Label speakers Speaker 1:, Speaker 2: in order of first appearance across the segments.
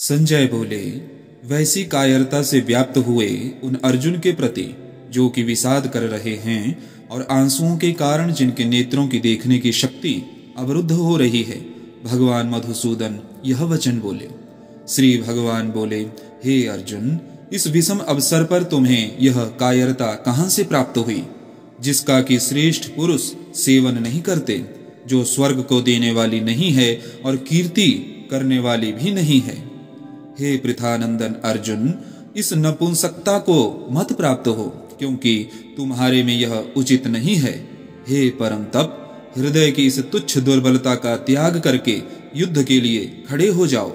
Speaker 1: संजय बोले, वैसी कायरता से व्याप्त हुए उन अर्जुन के प्रति, जो कि विषाद कर रहे हैं और आंसुओं के कारण जिनके नेत्रों की देखने की शक्ति अवरुद्ध हो रही है, भगवान मधुसूदन यह वचन बोले। श्री भगवान बोले, हे अर्जुन, इस विषम अवसर पर तुम्हें यह कायरता कहाँ से प्राप्त हुई? जिसका कि श्रेष्ठ पुरुष सेवन नहीं करते, जो स्वर्ग को देने वाली नहीं है और कीर्ति करने वाली भी नहीं है। हे पृथानंदन अर्जुन, इस नपुंसकता को मत प्राप्त हो, क्योंकि तुम्हारे में यह उचित नहीं है। हे परम तप हृदय की इस तुच्छ दुर्बलता का त्याग करके युद्ध के लिए खड़े हो जाओ।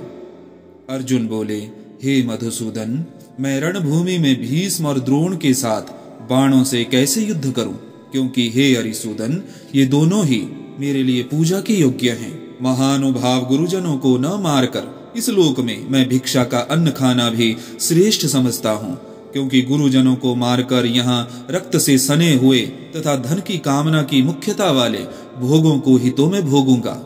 Speaker 1: अर्जुन बोले, हे मधुसूदन, मैं रणभूमि में भीष्म और द्रोण के साथ बाणों से कैसे युद्ध करूँ? क्योंकि हे अरिसूदन, ये दोनों ही मेरे लिए पूजा के योग्य हैं। महानुभाव गुरुजनों को न मारकर इस लोक में मैं भिक्षा का अन्न खाना भी श्रेष्ठ समझता हूँ, क्योंकि गुरुजनों को मारकर यहाँ रक्त से सने हुए तथा धन की कामना की मुख्यता वाले भोगों को ही तो मैं भोगूँगा।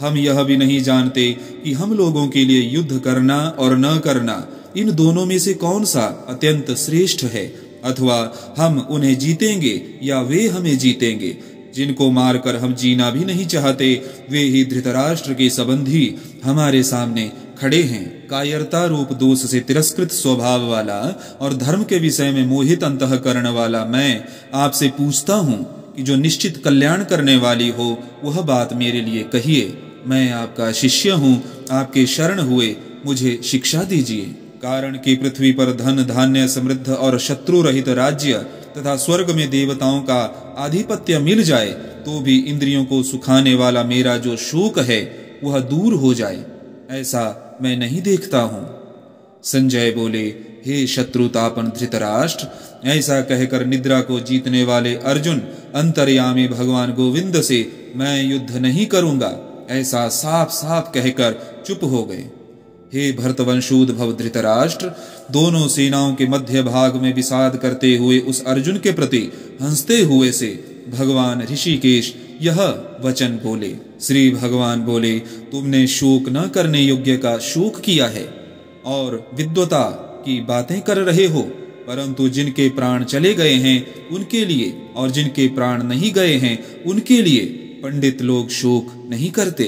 Speaker 1: हम यह भी नहीं जानते कि हम लोगों के लिए युद्ध करना और न करना इन दोनों में से कौन सा अत्यंत श्रेष्ठ है, अथवा हम उन्हें जीतेंगे या वे हमें जीतेंगे जिनको मारकर हम जीना भी नहीं चाहते, वे ही धृतराष्ट्र के संबंधी हमारे सामने खड़े हैं। कायरता रूप दोष से तिरस्कृत स्वभाव वाला और धर्म के विषय में मोहित अंतकरण वाला मैं आपसे पूछता हूँ कि जो निश्चित कल्याण करने वाली हो, वह बात मेरे लिए कहिए। मैं आपका शिष्य हूँ, आपके शरण हुए, मुझे शिक्षा दीजिए। कारण की पृथ्वी पर धन, धान्य, समृद्ध और शत्रु रहित राज्य तथा स्वर्ग में देवताओं का आधिपत्य मिल जाए तो भी इंद्रियों को सुखाने वाला मेरा जो शोक है, वह दूर हो जाए। ऐसा मैं नहीं देखता हूँ। संजय बोले, हे शत्रुतापन धृतराष्ट्र, ऐसा कहकर निद्रा को जीतने वाले अर्जुन, अंतर्यामी भगवान गोविंद से मैं युद्ध नहीं करूँगा। ऐसा साफ़ साफ़ कहकर चुप हो गए। हे भरतवंशूद भव धृतराष्ट्र दोनों सेनाओं के मध्य भाग में विषाद करते हुए उस अर्जुन के प्रति हँसते हुए से भगवान ऋषिकेश यह वचन बोले। श्री भगवान बोले, तुमने शोक न करने योग्य का शोक किया है और विद्वता की बातें कर रहे हो, परंतु जिनके प्राण चले गए हैं, उनके लिए और जिनके प्राण नहीं गए हैं, उनके लिए पंडित लोग शोक नहीं करते।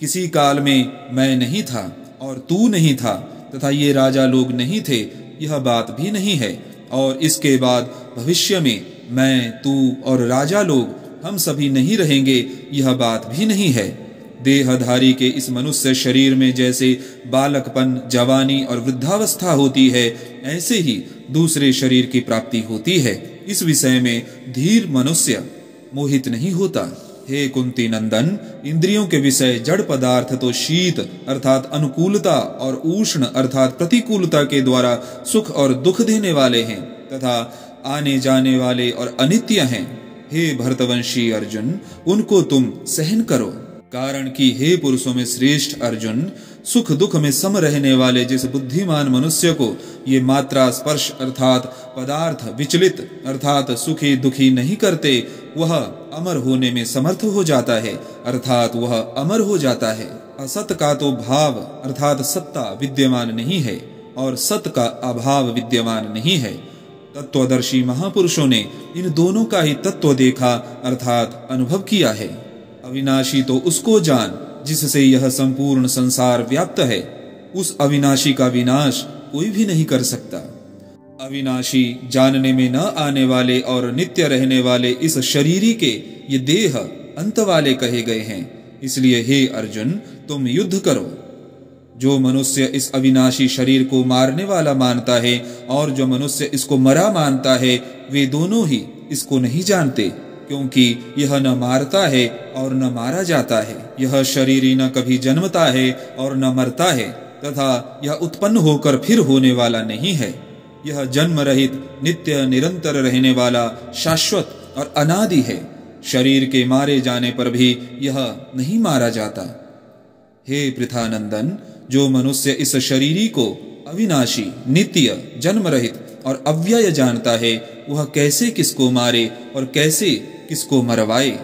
Speaker 1: किसी काल में मैं नहीं था और तू नहीं था, तथा ये राजा लोग नहीं थे, यह बात भी नहीं है। और इसके बाद भविष्य में मैं, तू और राजा लोग, हम सभी नहीं रहेंगे, यह बात भी नहीं है। देहधारी के इस मनुष्य शरीर में जैसे बालकपन, जवानी और वृद्धावस्था होती है, ऐसे ही दूसरे शरीर की प्राप्ति होती है। इस विषय में धीर मनुष्य मोहित नहीं होता। हे कुंती नंदन, इंद्रियों के विषय जड़ पदार्थ तो शीत, अर्थात अनुकूलता और उष्ण, अर्थात प्रतिकूलता के द्वारा सुख और दुख देने वाले हैं, तथा आने जाने वाले और अनित्य हैं। हे भरतवंशी अर्जुन, उनको तुम सहन करो। कारण कि हे पुरुषों में श्रेष्ठ अर्जुन सुख दुख में सम रहने वाले जिस बुद्धिमान मनुष्य को ये मात्रा स्पर्श अर्थात पदार्थ विचलित अर्थात सुखी दुखी नहीं करते, वह अमर होने में समर्थ हो जाता है, अर्थात वह अमर हो जाता है। असत का तो भाव अर्थात सत्ता विद्यमान नहीं है, और सत का अभाव विद्यमान नहीं है। तत्वदर्शी महापुरुषों ने इन दोनों का ही तत्व देखा, अर्थात अनुभव किया है। अविनाशी तो उसको जान जिससे यह संपूर्ण संसार व्याप्त है, उस अविनाशी का विनाश कोई भी नहीं कर सकता। अविनाशी जानने में न आने वाले और नित्य रहने वाले इस शरीरी के ये देह अंत वाले कहे गए हैं। इसलिए हे अर्जुन, तुम युद्ध करो। जो मनुष्य इस अविनाशी शरीर को मारने वाला मानता है और जो मनुष्य इसको मरा मानता है, वे दोनों ही इसको नहीं जानते। क्योंकि यह न मारता है और न मारा जाता है। यह शरीर न कभी जन्मता है और न मरता है, तथा यह उत्पन्न होकर फिर होने वाला नहीं है। यह जन्म रहित नित्य, निरंतर रहने वाला, शाश्वत और अनादि है। शरीर के मारे जाने पर भी यह नहीं मारा जाता। हे पृथानंदन, जो मनुष्य इस शरीरी को अविनाशी, नित्य जन्म रहित और अव्यय जानता है, वह कैसे किसको मारे और कैसे किसको मरवाए?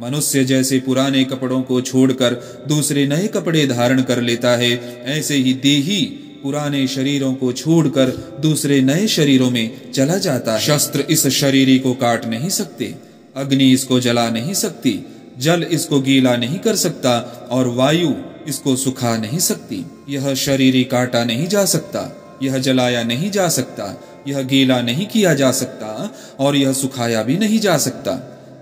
Speaker 1: मनुष्य जैसे पुराने कपड़ों को छोड़कर दूसरे नए कपड़े धारण कर लेता है, ऐसे ही देही पुराने शरीरों को छोड़कर दूसरे नए शरीरों में चला जाता है। शस्त्र इस शरीरी को काट नहीं सकते, अग्नि इसको जला नहीं सकती, जल इसको गीला नहीं कर सकता और वायु इसको सुखा नहीं सकती। यह शरीरी काटा नहीं जा सकता, यह जलाया नहीं जा सकता यह गीला नहीं किया जा सकता और यह सुखाया भी नहीं जा सकता।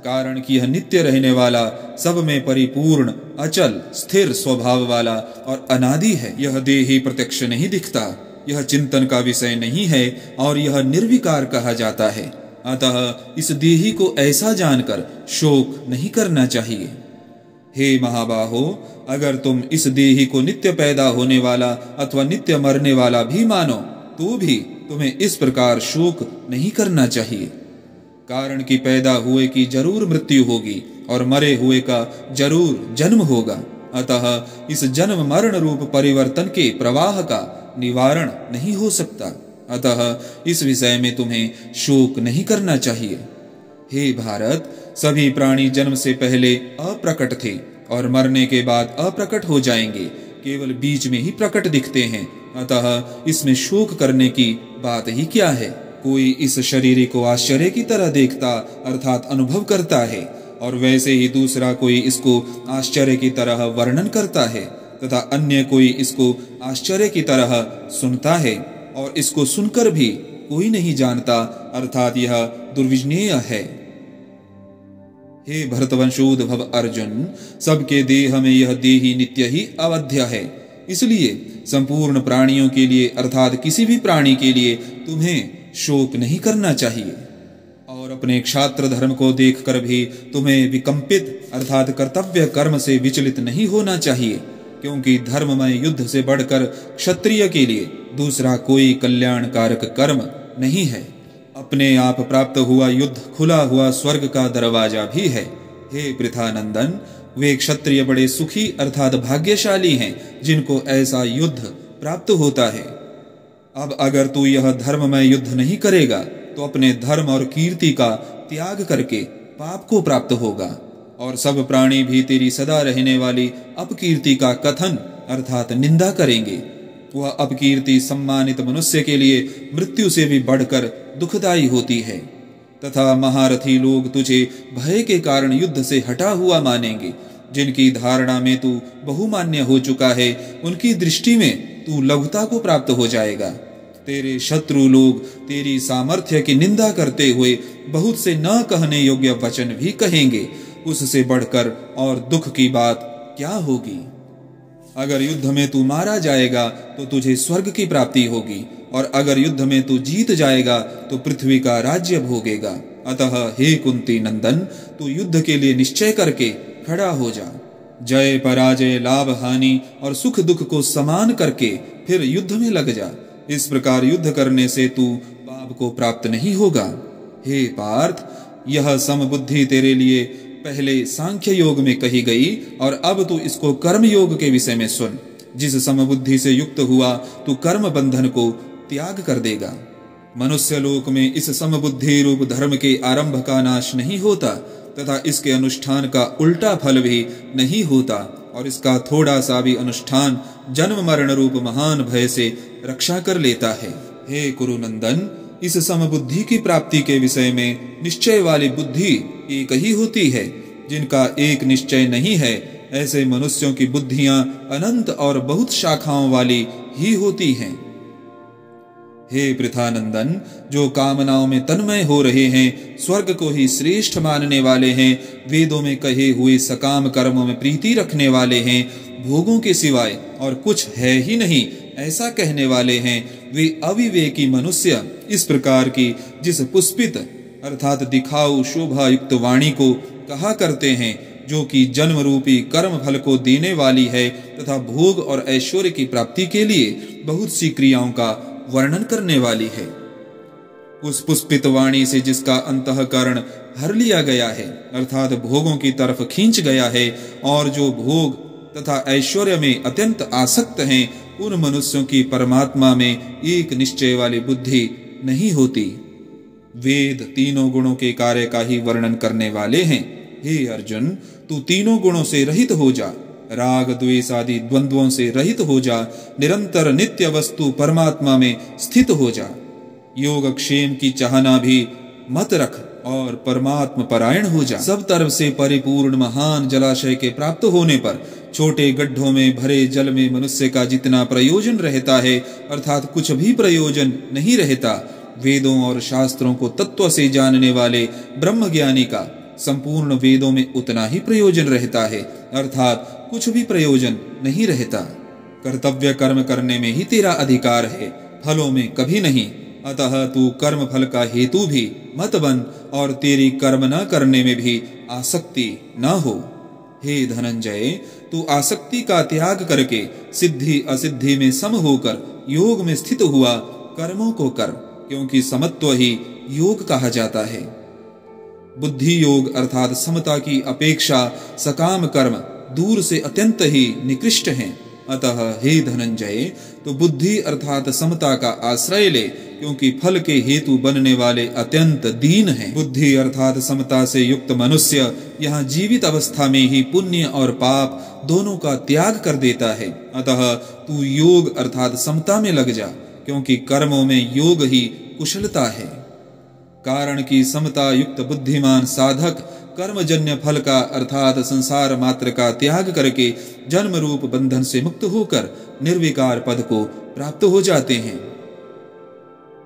Speaker 1: कारण कि यह नित्य रहने वाला, सब में परिपूर्ण, अचल, स्थिर स्वभाव वाला और अनादि है, यह देही प्रत्यक्ष नहीं दिखता। यह चिंतन का विषय नहीं है और यह निर्विकार कहा जाता है। अतः इस देही को ऐसा जानकर शोक नहीं करना चाहिए। हे महाबाहो, अगर तुम इस देही को नित्य पैदा होने वाला अथवा नित्य मरने वाला भी मानो तो भी तुम्हें इस प्रकार शोक नहीं करना चाहिए। कारण कि पैदा हुए की ज़रूर मृत्यु होगी और मरे हुए का ज़रूर जन्म होगा। अतः इस जन्म मरण रूप परिवर्तन के प्रवाह का निवारण नहीं हो सकता। अतः इस विषय में तुम्हें शोक नहीं करना चाहिए। हे भारत, सभी प्राणी जन्म से पहले अप्रकट थे और मरने के बाद अप्रकट हो जाएँगे। केवल बीच में ही प्रकट दिखते हैं। अतः इसमें शोक करने की बात ही क्या है? कोई इस शरीर को आश्चर्य की तरह देखता, अर्थात अनुभव करता है, और वैसे ही दूसरा कोई इसको आश्चर्य की तरह वर्णन करता है, तथा अन्य कोई इसको आश्चर्य की तरह सुनता है, और इसको सुनकर भी कोई नहीं जानता, अर्थात यह दुर्विजनीय है। हे भरतवंशोद भव अर्जुन, सबके देह में यह देही नित्य ही अवध्य है। इसलिए संपूर्ण प्राणियों के लिए, अर्थात किसी भी प्राणी के लिए, तुम्हें शोक नहीं करना चाहिए। और अपने क्षात्र धर्म को देखकर भी तुम्हें विकंपित, अर्थात कर्तव्य कर्म से विचलित नहीं होना चाहिए, क्योंकि धर्ममय युद्ध से बढ़कर क्षत्रिय के लिए दूसरा कोई कल्याणकारक कर्म नहीं है। अपने आप प्राप्त हुआ युद्ध, खुला हुआ स्वर्ग का दरवाज़ा भी है। हे पृथानंदन वे क्षत्रिय बड़े सुखी अर्थात भाग्यशाली हैं, जिनको ऐसा युद्ध प्राप्त होता है। अब अगर तू यह धर्ममय युद्ध नहीं करेगा तो अपने धर्म और कीर्ति का त्याग करके पाप को प्राप्त होगा। और सब प्राणी भी तेरी सदा रहने वाली अपकीर्ति का कथन अर्थात निंदा करेंगे। वह अपकीर्ति सम्मानित मनुष्य के लिए मृत्यु से भी बढ़कर दुखदायी होती है। तथा महारथी लोग तुझे भय के कारण युद्ध से हटा हुआ मानेंगे। जिनकी धारणा में तू बहुमान्य हो चुका है, उनकी दृष्टि में तू लघुता को प्राप्त हो जाएगा। तेरे शत्रु लोग तेरी सामर्थ्य की निंदा करते हुए बहुत से न कहने योग्य वचन भी कहेंगे। उससे बढ़कर और दुख की बात क्या होगी? अगर युद्ध में तू मारा जाएगा तो तुझे स्वर्ग की प्राप्ति होगी। और अगर युद्ध में तू जीत जाएगा तो पृथ्वी का राज्य भोगेगा। अतः हे कुंती नंदन, तू युद्ध के लिए निश्चय करके खड़ा हो जा। जय पराजय, लाभ हानि और सुख दुख को समान करके फिर युद्ध में लग जा। इस प्रकार युद्ध करने से तू पाप को प्राप्त नहीं होगा। हे पार्थ, यह समबुद्धि तेरे लिए पहले सांख्य योग में कही गई, और अब तू इसको कर्म योग के विषय में सुन। जिस समबुद्धि से युक्त हुआ, तू कर्म बंधन को त्याग कर देगा। मनुष्य लोक में इस समबुद्धि रूप धर्म के आरंभ का नाश नहीं होता, तथा इसके अनुष्ठान का उल्टा फल भी नहीं होता, और इसका थोड़ा सा भी अनुष्ठान जन्म मरण रूप महान भय से रक्षा कर लेता है। हे कुरुनंदन, इस समबुद्धि की प्राप्ति के विषय में निश्चय वाली बुद्धि एक ही होती है, जिनका एक निश्चय नहीं है, ऐसे मनुष्यों की बुद्धियाँ अनंत और बहुत शाखाओं वाली ही होती हैं। हे पृथानंदन, जो कामनाओं में तन्मय हो रहे हैं, स्वर्ग को ही श्रेष्ठ मानने वाले हैं, वेदों में कहे हुए सकाम कर्मों में प्रीति रखने वाले हैं, भोगों के सिवाय और कुछ है ही नहीं, ऐसा कहने वाले हैं, वे अविवेकी मनुष्य, इस प्रकार की जिस पुष्पित, अर्थात दिखाऊ शोभा युक्त वाणी को कहा करते हैं, जो कि जन्म रूपी कर्म फल को देने वाली है, तथा भोग और ऐश्वर्य की प्राप्ति के लिए बहुत सी क्रियाओं का वर्णन करने वाली है। उस पुष्पित वाणी से जिसका अंतकरण हर लिया गया है, अर्थात भोगों की तरफ़ खींच गया है, और जो भोग तथा ऐश्वर्य में अत्यंत आसक्त हैं, उन मनुष्यों की परमात्मा में एक निश्चय वाली बुद्धि नहीं होती। वेद तीनों गुणों के कार्य का ही वर्णन करने वाले हैं। हे अर्जुन, तू तीनों गुणों से रहित हो जा। राग, द्वेष आदि द्वंद्वों से रहित हो जा, निरंतर नित्य वस्तु परमात्मा में स्थित हो जा। योग क्षेम की चाहना भी मत रख और परमात्मा परायण हो जा। सब तरफ़ से परिपूर्ण महान जलाशय के प्राप्त होने पर, छोटे गड्ढों में भरे जल में मनुष्य का जितना प्रयोजन रहता है, अर्थात कुछ भी प्रयोजन नहीं रहता, वेदों और शास्त्रों को तत्व से जानने वाले ब्रह्म ज्ञानी का, संपूर्ण वेदों में उतना ही प्रयोजन रहता है, अर्थात कुछ भी प्रयोजन नहीं रहता। कर्तव्य कर्म करने में ही तेरा अधिकार है, फलों में कभी नहीं। अतः तू कर्म फल का हेतु भी मत बन और तेरी कर्म न करने में भी आसक्ति न हो। हे धनंजय, तू आसक्ति का त्याग करके सिद्धि असिद्धि में सम होकर योग में स्थित हुआ, कर्मों को कर, क्योंकि समत्व ही योग कहा जाता है। बुद्धि योग अर्थात समता की अपेक्षा सकाम कर्म दूर से अत्यंत ही निकृष्ट हैं। अतः हे धनंजय तो बुद्धि अर्थात समता का आश्रय ले, क्योंकि फल के हेतु बनने वाले अत्यंत दीन हैं। बुद्धि अर्थात समता से युक्त मनुष्य यहाँ जीवित अवस्था में ही पुण्य और पाप दोनों का त्याग कर देता है। अतः तू योग अर्थात समता में लग जा, क्योंकि कर्मों में योग ही कुशलता है। कारण की समता युक्त बुद्धिमान साधक कर्मजन्य फल का, अर्थात संसार मात्र का त्याग करके जन्म रूप बंधन से मुक्त होकर निर्विकार पद को प्राप्त हो जाते हैं।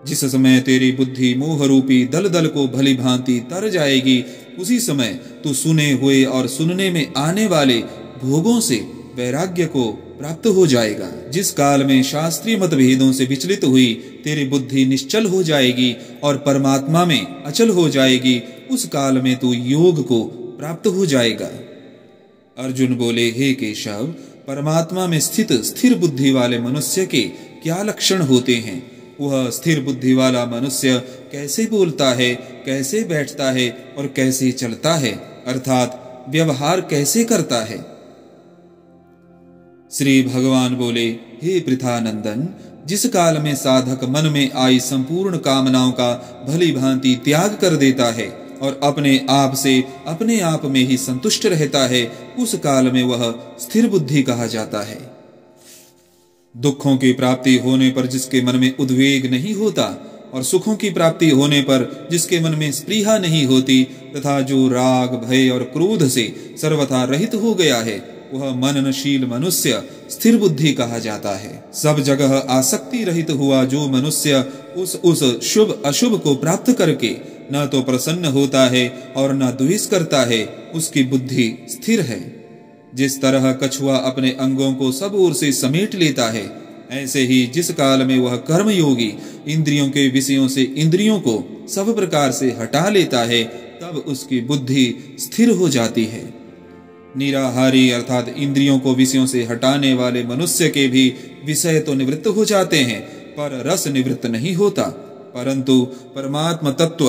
Speaker 1: जिस समय तेरी बुद्धि मोह रूपी दल दल को भली भांति तर जाएगी, उसी समय तू सुने हुए और सुनने में आने वाले भोगों से वैराग्य को प्राप्त हो जाएगा। जिस काल में शास्त्रीय मतभेदों से विचलित हुई, तेरी बुद्धि निश्चल हो जाएगी और परमात्मा में अचल हो जाएगी, उस काल में तू योग को प्राप्त हो जाएगा। अर्जुन बोले, हे केशव, परमात्मा में स्थित स्थिर बुद्धि वाले मनुष्य के क्या लक्षण होते हैं? वह स्थिर बुद्धि वाला मनुष्य कैसे बोलता है, कैसे बैठता है और कैसे चलता है? अर्थात, व्यवहार कैसे करता है? श्री भगवान बोले, हे पृथानंदन, जिस काल में साधक मन में आई संपूर्ण कामनाओं का भली भांति त्याग कर देता है और अपने आप से अपने आप में ही संतुष्ट रहता है, उस काल में वह स्थिर बुद्धि कहा जाता है। दुखों की प्राप्ति होने पर जिसके मन में उद्वेग नहीं होता और सुखों की प्राप्ति होने पर जिसके मन में स्प्रीहा नहीं होती, तथा जो राग, भय और क्रोध से सर्वथा रहित हो गया है वह मननशील मनुष्य स्थिर बुद्धि कहा जाता है। सब जगह आसक्ति रहित हुआ जो मनुष्य उस उस शुभ अशुभ को प्राप्त करके न तो प्रसन्न होता है और न द्वेष करता है, उसकी बुद्धि स्थिर है। जिस तरह कछुआ अपने अंगों को सब ओर से समेट लेता है, ऐसे ही जिस काल में वह कर्म योगी इंद्रियों के विषयों से इंद्रियों को सब प्रकार से हटा लेता है, तब उसकी बुद्धि स्थिर हो जाती है। निराहारी अर्थात इंद्रियों को विषयों से हटाने वाले मनुष्य के भी विषय तो निवृत्त हो जाते हैं, पर रस निवृत्त नहीं होता। परंतु परमात्म तत्व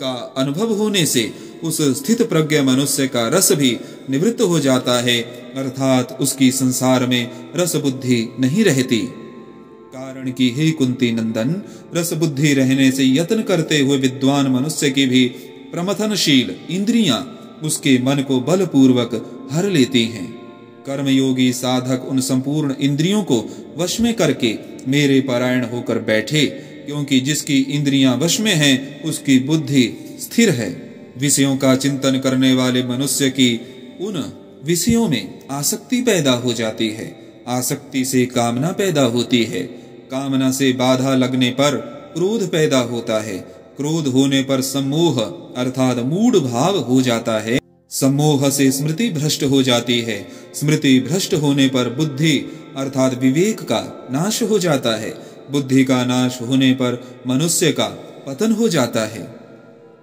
Speaker 1: का अनुभव होने से उस स्थित प्रज्ञ मनुष्य का रस भी निवृत्त हो जाता है, अर्थात उसकी संसार में रस बुद्धि नहीं रहती। कारण की हे कुंती नंदन, रस बुद्धि रहने से यत्न करते हुए विद्वान मनुष्य की भी प्रमथनशील इंद्रियाँ उसके मन को बलपूर्वक हर लेती हैं। कर्मयोगी साधक उन संपूर्ण इंद्रियों को वश में करके मेरे पारायण होकर बैठे, क्योंकि जिसकी इंद्रियाँ वश में हैं, उसकी बुद्धि स्थिर है। विषयों का चिंतन करने वाले मनुष्य की उन विषयों में आसक्ति पैदा हो जाती है, आसक्ति से कामना पैदा होती है। कामना से बाधा लगने पर क्रोध पैदा होता है क्रोध होने पर सम्मोह, अर्थात मूड भाव हो जाता है। सम्मोह से स्मृति भ्रष्ट हो जाती है। स्मृति भ्रष्ट होने पर बुद्धि, अर्थात विवेक का नाश हो जाता है। बुद्धि का नाश होने पर मनुष्य का पतन हो जाता है।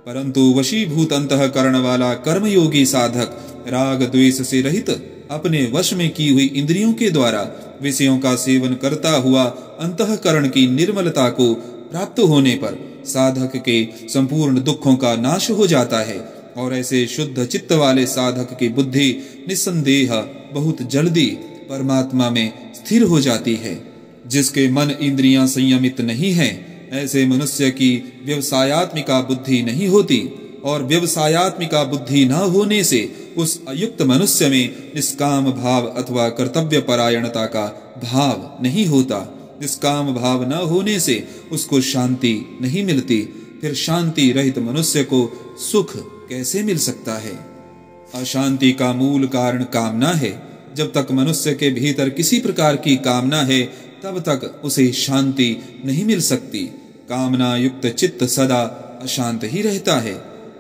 Speaker 1: परंतु वशीभूत अंतकरण वाला कर्मयोगी साधक, राग द्वेष से रहित, अपने वश में की हुई इंद्रियों के द्वारा विषयों का सेवन करता हुआ अंतकरण की निर्मलता को प्राप्त होने पर साधक के संपूर्ण दुखों का नाश हो जाता है और ऐसे शुद्ध चित्त वाले साधक की बुद्धि निस्संदेह बहुत जल्दी परमात्मा में स्थिर हो जाती है। जिसके मन इंद्रियाँ संयमित नहीं है, ऐसे मनुष्य की व्यवसायत्मिका बुद्धि नहीं होती और व्यवसायत्मिका बुद्धि न होने से उस अयुक्त मनुष्य में निष्काम भाव अथवा कर्तव्य परायणता का भाव नहीं होता। निष्काम भाव न होने से उसको शांति नहीं मिलती, फिर शांति रहित मनुष्य को सुख कैसे मिल सकता है? अशांति का मूल कारण कामना है। जब तक मनुष्य के भीतर किसी प्रकार की कामना है, तब तक उसे शांति नहीं मिल सकती। कामना युक्त चित्त सदा अशांत ही रहता है।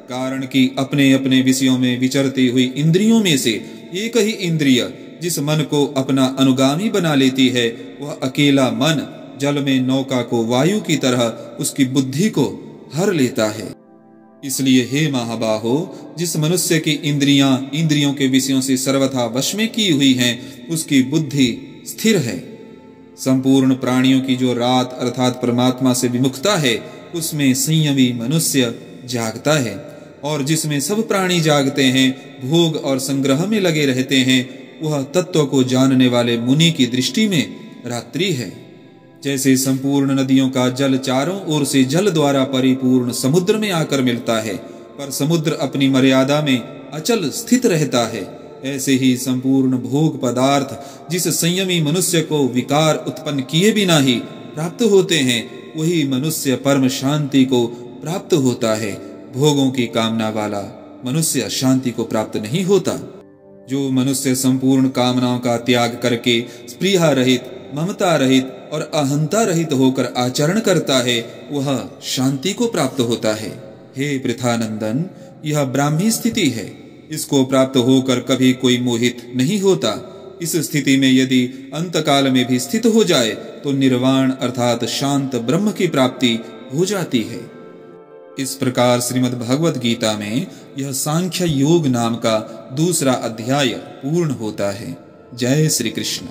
Speaker 1: कारण कि अपने अपने विषयों में विचरती हुई इंद्रियों में से एक ही इंद्रिय जिस मन को अपना अनुगामी बना लेती है, वह अकेला मन जल में नौका को वायु की तरह उसकी बुद्धि को हर लेता है। इसलिए हे महाबाहो, जिस मनुष्य की इंद्रियाँ इंद्रियों के विषयों से सर्वथा वश में की हुई हैं, उसकी बुद्धि स्थिर है। संपूर्ण प्राणियों की जो रात अर्थात परमात्मा से विमुखता है, उसमें संयमी मनुष्य जागता है। और जिसमें सब प्राणी जागते हैं, भोग और संग्रह में लगे रहते हैं वह तत्व को जानने वाले मुनि की दृष्टि में रात्रि है। जैसे संपूर्ण नदियों का जल चारों ओर से जल द्वारा परिपूर्ण समुद्र में आकर मिलता है, पर समुद्र अपनी मर्यादा में अचल स्थित रहता है। ऐसे ही संपूर्ण भोग पदार्थ जिस संयमी मनुष्य को विकार उत्पन्न किए बिना ही प्राप्त होते हैं, वही मनुष्य परम शांति को प्राप्त होता है। भोगों की कामना वाला मनुष्य शांति को प्राप्त नहीं होता। जो मनुष्य संपूर्ण कामनाओं का त्याग करके स्प्रिया रहित, ममता रहित और अहंता रहित होकर आचरण करता है, वह शांति को प्राप्त होता है। हे प्रथानंदन, यह ब्राह्मी स्थिति है। इसको प्राप्त होकर कभी कोई मोहित नहीं होता। इस स्थिति में यदि अंतकाल में भी स्थित हो जाए तो निर्वाण अर्थात शांत ब्रह्म की प्राप्ति हो जाती है। इस प्रकार श्रीमद् भगवद गीता में यह सांख्य योग नाम का दूसरा अध्याय पूर्ण होता है। जय श्री कृष्ण।